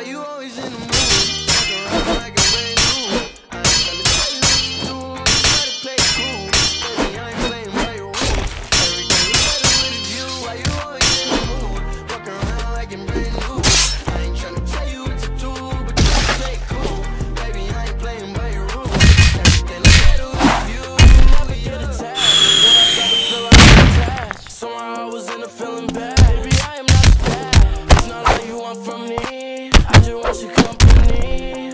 Why you always in the mood? Like brand new. I ain't tell you what to do. You play cool. Baby, I ain't playing by your rules. Better with. Why you always in the mood? Around like brand new. I ain't tryna tell you what to do, but you play cool. Baby, I ain't playing by your rules. Better with get. When I to feel like Somehow I was in a feeling bad. Baby, I am not bad. It's not you want from me just want your company?